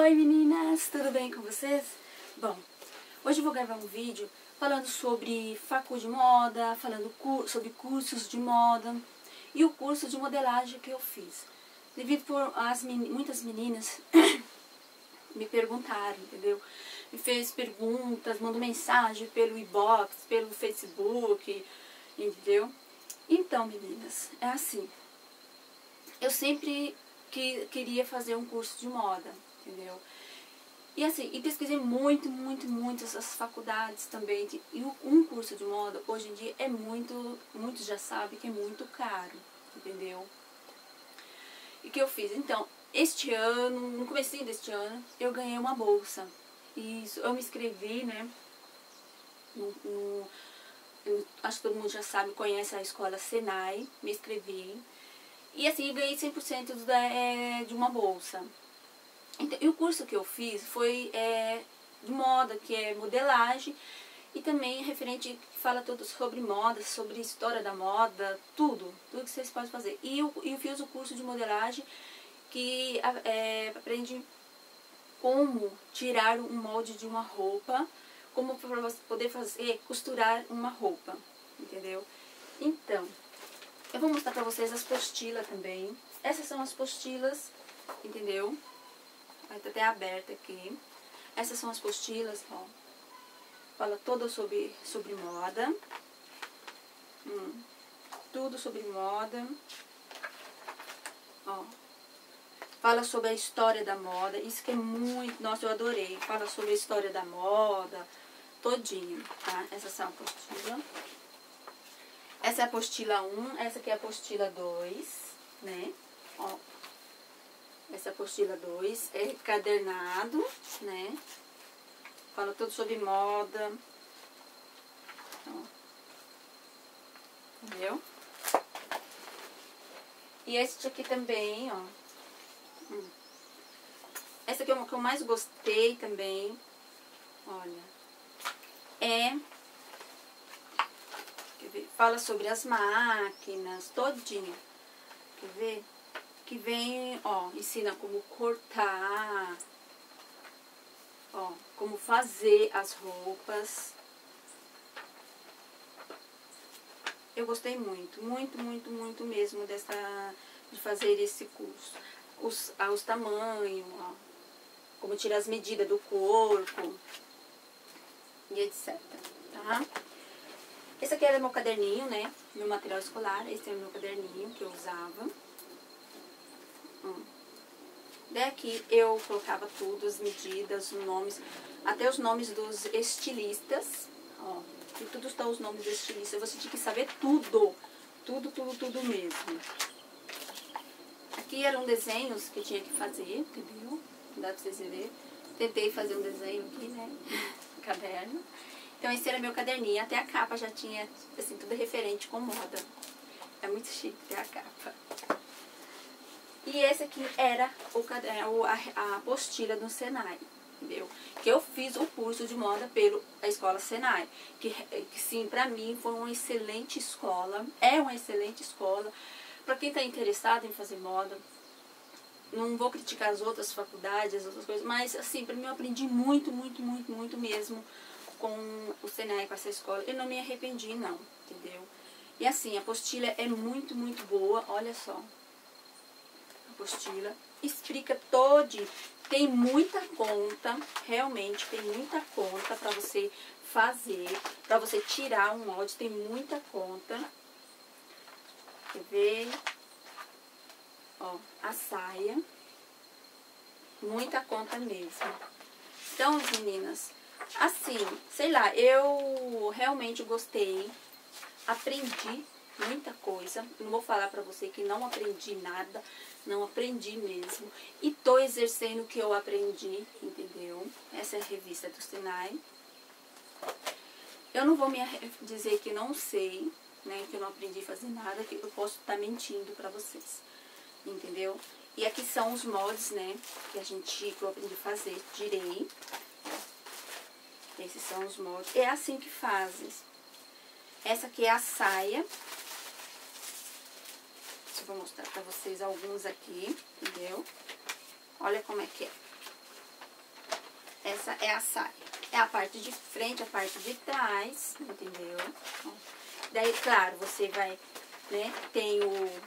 Oi meninas, tudo bem com vocês? Bom, hoje eu vou gravar um vídeo falando sobre facu de moda, falando sobre cursos de moda e o curso de modelagem que eu fiz. Devido por as muitas meninas me perguntaram, entendeu? Me fez perguntas, mandou mensagem pelo inbox, pelo Facebook, entendeu? Então, meninas, é assim. Eu sempre que, queria fazer um curso de moda, entendeu? E assim, e pesquisei muito, muito, muito essas faculdades também. E um curso de moda, hoje em dia, é muito, muitos já sabem que é muito caro, entendeu? E que eu fiz? Então, este ano, no começo deste ano, eu ganhei uma bolsa. Isso, eu me inscrevi, né, no, no acho que todo mundo já sabe, conhece a escola Senai, me inscrevi. E assim, ganhei 100% da, é, de uma bolsa. Então, e o curso que eu fiz foi é, de moda, que é modelagem, e também referente, fala tudo sobre moda, sobre história da moda, tudo, tudo que vocês podem fazer. E eu, eu fiz o curso de modelagem que é, aprende como tirar um molde de uma roupa, como poder fazer, costurar uma roupa, entendeu? Então, eu vou mostrar para vocês as postilas também. Essas são as postilas, entendeu? Vai tá até aberta aqui. Essas são as postilas, ó. Fala toda sobre, sobre moda. Hum, tudo sobre moda. Ó. Fala sobre a história da moda. Isso que é muito... Nossa, eu adorei. Fala sobre a história da moda todinho, tá? Essa são a apostila. Essa é a apostila 1, essa aqui é a apostila 2, né? Ó. Essa apostila 2 é encadernado, né? Fala tudo sobre moda. Ó. Entendeu? E este aqui também, ó. Hum. Essa aqui é uma que eu mais gostei também. Olha é fala sobre as máquinas, todinha. Quer ver? Que vem, ó, ensina como cortar, ó, como fazer as roupas. Eu gostei muito, muito, muito, muito mesmo dessa, de fazer esse curso. Os, ah, os tamanhos, ó, como tirar as medidas do corpo e etc. Tá? Esse aqui era meu caderninho, né? Meu material escolar. Esse é o meu caderninho que eu usava. Hum. Daqui eu colocava tudo, as medidas, os nomes, até os nomes dos estilistas. Ó, e tudo estão os nomes dos estilistas. Você tinha que saber tudo. Tudo, tudo, tudo mesmo. Aqui eram desenhos que tinha que fazer, entendeu? Dá pra vocês verem. Tentei fazer um desenho aqui, né? caderno. Então esse era meu caderninho, até a capa já tinha, assim, tudo referente com moda. É muito chique ter a capa. E esse aqui era o caderno, a, apostila do Senai, entendeu? Que eu fiz o curso de moda pela escola Senai. Que, que sim, pra mim foi uma excelente escola, é uma excelente escola. Pra quem tá interessado em fazer moda, não vou criticar as outras faculdades, as outras coisas, mas assim, para mim eu aprendi muito, muito, muito, muito mesmo com o Senai, com essa escola. Eu não me arrependi não, entendeu? E assim, a apostila é muito, muito boa, olha só. Apostila explica todo, tem muita conta, realmente tem muita conta para você fazer, para você tirar um molde, tem muita conta. Quer ver? Ó, a saia. Muita conta mesmo. Então, meninas, assim, sei lá, eu realmente gostei. Aprendi muita coisa. Não vou falar pra você que não aprendi nada. Não aprendi mesmo. E tô exercendo o que eu aprendi, entendeu? Essa é a revista do Sinai. Eu não vou me dizer que não sei, né? Que eu não aprendi a fazer nada, que eu posso estar tá mentindo pra vocês entendeu? E aqui são os moldes, né, que a gente, que eu aprendi a fazer, direi. Esses são os moldes. É assim que fazem. Essa aqui é a saia. Eu mostrar pra vocês alguns aqui, entendeu? Olha como é que é. essa é a saia. É a parte de frente, a parte de trás, entendeu? Daí, claro, você vai, né, tem o...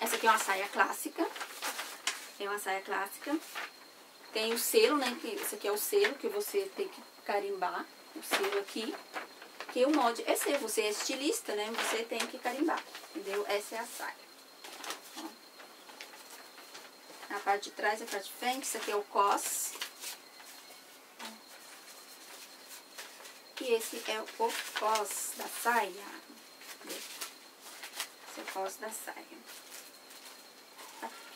Essa aqui é uma saia clássica. É uma saia clássica. Tem o selo, né, que esse aqui é o selo que você tem que carimbar. O selo aqui. Que o molde é seu, você é estilista, né, você tem que carimbar, entendeu? Essa é a saia. A parte de trás e a parte de frente, isso aqui é o cos. E esse é o cos da saia. Esse é o cos da saia.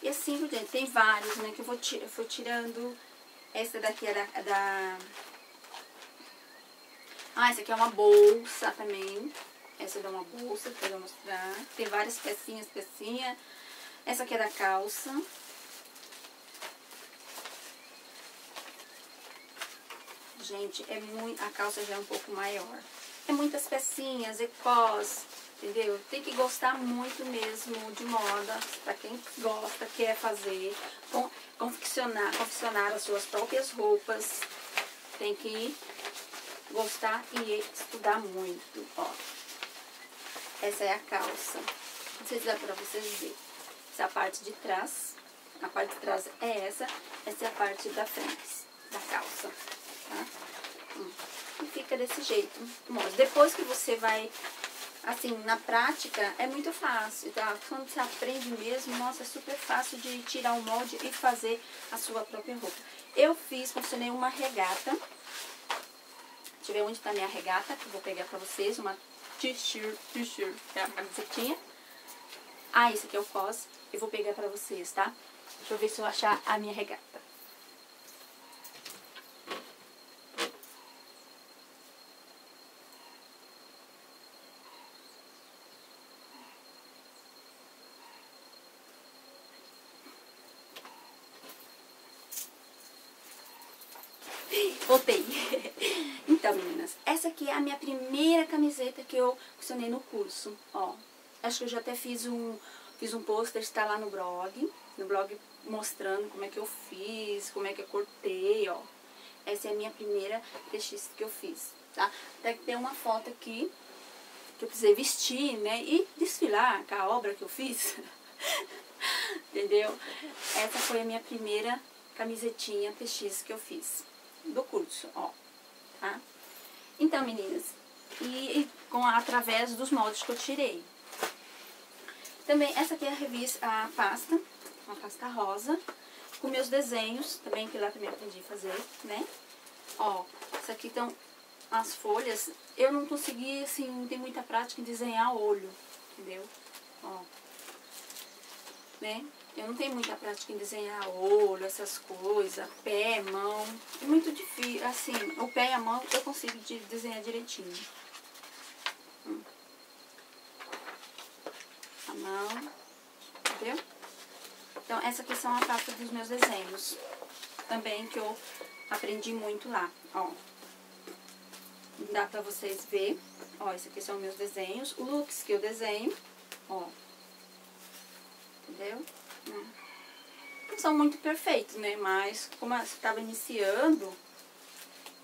E assim por diante, tem vários, né, que eu vou, eu tirando. Essa daqui é da, é da... Ah, essa aqui é uma bolsa também. Essa é uma bolsa que eu vou mostrar. Tem várias pecinhas, pecinha. Essa aqui é da calça. gente, é muito, a calça já é um pouco maior. É muitas pecinhas, ecós, entendeu? Tem que gostar muito mesmo de moda, para quem gosta, quer fazer, confeccionar, confeccionar as suas próprias roupas. Tem que gostar e estudar muito, ó. Essa é a calça. Não sei se dá pra vocês verem. Essa é a parte de trás. A parte de trás é essa. Essa é a parte da frente da calça tá? E fica desse jeito. Depois que você vai, assim, na prática, é muito fácil, tá? Quando você aprende mesmo, nossa, é super fácil de tirar o molde e fazer a sua própria roupa. Eu fiz, funcionei uma regata. Deixa eu ver onde tá minha regata, que eu vou pegar pra vocês, uma t-shirt, t-shirt, é a camisetinha. Ah, esse aqui é o cos, eu vou pegar pra vocês, tá? Deixa eu ver se eu achar a minha regata. Voltei. Então, meninas, essa aqui é a minha primeira camiseta que eu funcionei no curso, ó. Acho que eu já até fiz um, fiz um pôster, está lá no blog, no blog mostrando como é que eu fiz, como é que eu cortei, ó. Essa é a minha primeira TX que eu fiz, tá? Até que tem uma foto aqui que eu precisei vestir, né, e desfilar com a obra que eu fiz. Entendeu? Essa foi a minha primeira camisetinha TX que eu fiz do curso, ó, tá? Então, meninas, e, com, através dos moldes que eu tirei. Também, essa aqui é a revista, a pasta, uma pasta rosa, com meus desenhos, também, que lá também aprendi a fazer, né? Ó, isso aqui estão as folhas, eu não consegui, assim, não tem muita prática em desenhar olho, entendeu? Ó, né? Eu não tenho muita prática em desenhar olho, essas coisas, pé, mão. É muito difícil, assim, o pé e a mão eu consigo de desenhar direitinho. Hum. A mão, entendeu? Então, essa aqui são a pasta dos meus desenhos. Também que eu aprendi muito lá, ó. Dá pra vocês ver. Ó, esses aqui são meus desenhos. Looks que eu desenho, ó. Entendeu? Não são muito perfeitos, né? Mas como eu estava iniciando,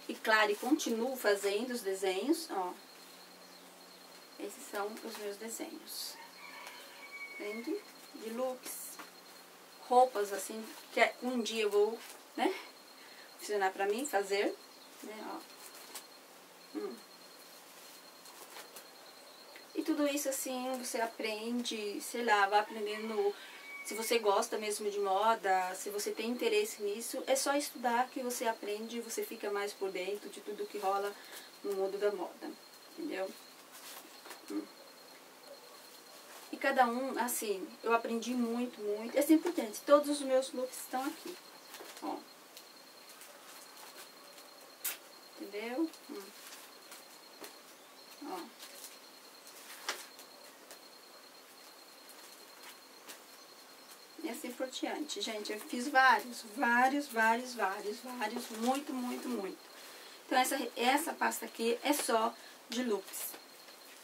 e claro, e continuo fazendo os desenhos, ó. Esses são os meus desenhos. Vendo? De looks. Roupas, assim, que é, um dia eu vou, né? Ensinar pra mim fazer, né? Ó. Hum. E tudo isso, assim, você aprende, sei lá, vai aprendendo se você gosta mesmo de moda, se você tem interesse nisso, é só estudar que você aprende e você fica mais por dentro de tudo que rola no mundo da moda, entendeu? Hum. E cada um, assim, eu aprendi muito, muito. É sempre importante, todos os meus looks estão aqui, ó. Entendeu? Hum. Ó. e assim por Gente, eu fiz vários, vários, vários, vários, vários, muito, muito, muito. Então, essa, essa pasta aqui é só de looks,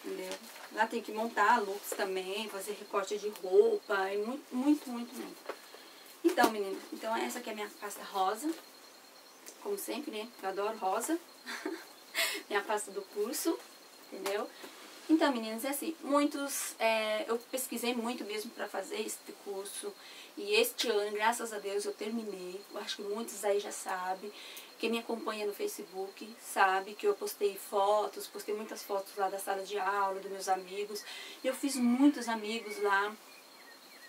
entendeu? Lá tem que montar looks também, fazer recorte de roupa, e muito, muito, muito, muito. Então, menina, então essa aqui é a minha pasta rosa, como sempre, né? Eu adoro rosa. minha pasta do curso, entendeu? Então, meninas, é assim, muitos, é, eu pesquisei muito mesmo para fazer este curso. E este ano, graças a Deus, eu terminei. Eu acho que muitos aí já sabem. Quem me acompanha no Facebook sabe que eu postei fotos, postei muitas fotos lá da sala de aula, dos meus amigos. Eu fiz muitos amigos lá.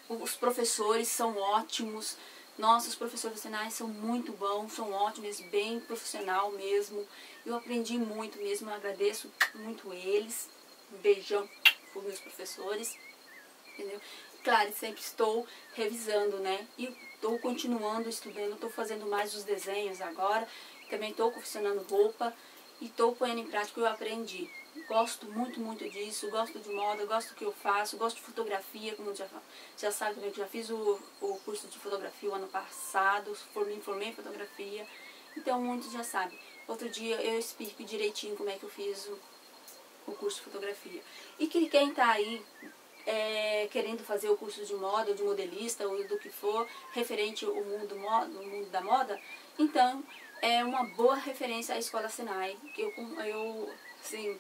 Os professores são ótimos. Nossos professores sinais são muito bons, são ótimos, bem profissional mesmo. Eu aprendi muito mesmo, eu agradeço muito eles. Beijão para meus professores, entendeu? Claro, sempre estou revisando, né? E estou continuando estudando, estou fazendo mais os desenhos agora. Também estou confeccionando roupa e estou ponhando em prática o que eu aprendi. Gosto muito, muito disso, gosto de moda, gosto do que eu faço, gosto de fotografia, como já, já sabe também que já fiz o, o curso de fotografia o ano passado, me formei em fotografia, então muitos já sabem. Outro dia eu explico direitinho como é que eu fiz o, o curso de fotografia. E que quem está aí é, querendo fazer o curso de moda, de modelista ou do que for, referente ao mundo, moda, mundo da moda, então é uma boa referência à Escola Senai, que eu, eu assim,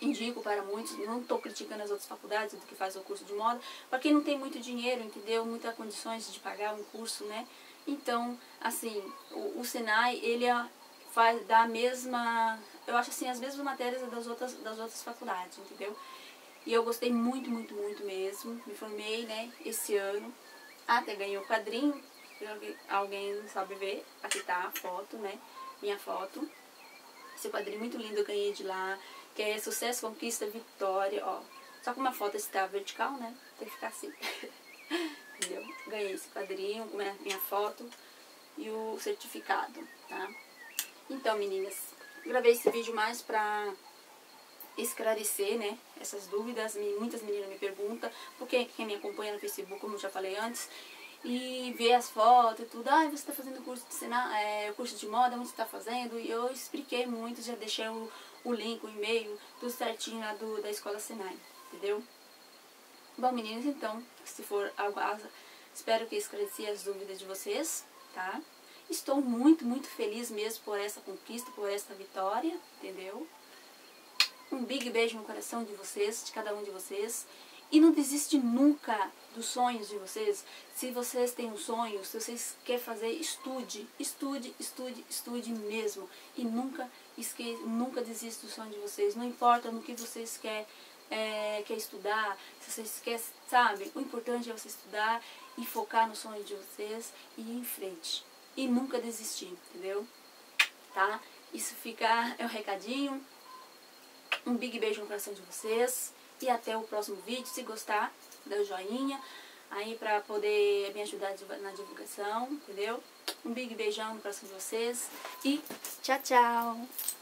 indico para muitos, não estou criticando as outras faculdades do que faz o curso de moda, para quem não tem muito dinheiro, entendeu? Muitas condições de pagar um curso, né? Então, assim, o, o Senai, ele é, faz, dá a mesma, eu acho assim, as mesmas matérias das outras, das outras faculdades, entendeu? E eu gostei muito, muito, muito mesmo. Me formei, né, esse ano. Até ganhei o quadrinho. Alguém sabe ver. Aqui tá a foto, né? Minha foto. Esse quadrinho muito lindo eu ganhei de lá. Que é Sucesso, Conquista, Vitória, ó. Só que uma foto está vertical, né? Tem que ficar assim. Entendeu? Ganhei esse quadrinho, minha foto e o certificado, tá? Então, meninas, gravei esse vídeo mais pra esclarecer, né, essas dúvidas. Muitas meninas me perguntam, porque quem me acompanha no Facebook, como eu já falei antes, e vê as fotos e tudo, ah, você está fazendo curso de cena, é, curso de moda, onde você está fazendo? E eu expliquei muito, já deixei o, o link, o e-mail, tudo certinho lá do, da Escola Senai, entendeu? Bom, meninas, então, se for algo, espero que esclareci as dúvidas de vocês, tá? Estou muito, muito feliz mesmo por essa conquista, por essa vitória, entendeu? Um big beijo no coração de vocês, de cada um de vocês. E não desiste nunca dos sonhos de vocês. Se vocês têm um sonho, se vocês querem fazer, estude, estude, estude, estude mesmo. E nunca esque, nunca desista do sonho de vocês. Não importa no que vocês querem é, quer estudar, se vocês querem, sabe? O importante é você estudar e focar no sonho de vocês e ir em frente. E nunca desistir, entendeu? Tá? Isso fica, é um recadinho. Um big beijo no coração de vocês. E até o próximo vídeo. Se gostar, dá o joinha. Aí pra poder me ajudar na divulgação, entendeu? Um big beijão no coração de vocês. E tchau, tchau!